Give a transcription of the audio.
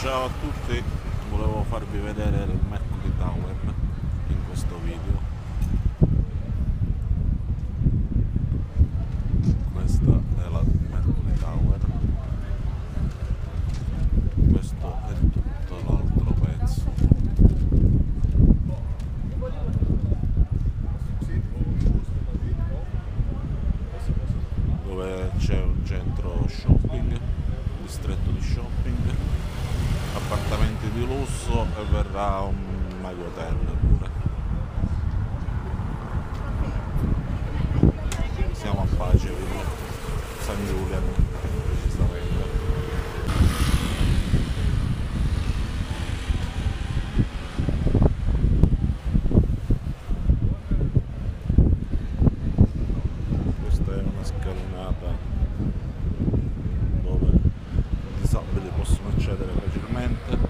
Ciao a tutti, volevo farvi vedere il Mercury Tower in questo video. Questa è la Mercury Tower. Questo è tutto l'altro pezzo. Dove c'è un centro shopping, distretto di shopping appartamenti di lusso e verrà un mago hotel pure. Siamo a pace Paceville, San Giuliano. Questa è una scalinata dove i disabili possono accedere момент